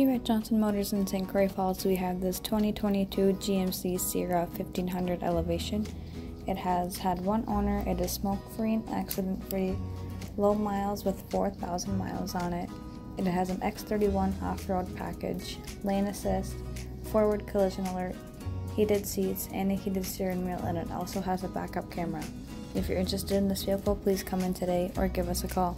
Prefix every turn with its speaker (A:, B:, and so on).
A: Here at Johnson Motors in St. Croix Falls, we have this 2022 GMC Sierra 1500 Elevation. It has had one owner, it is smoke-free and accident-free, low miles with 4,000 miles on it. It has an X31 off-road package, lane assist, forward collision alert, heated seats, and a heated steering wheel, and it also has a backup camera. If you're interested in this vehicle, please come in today or give us a call.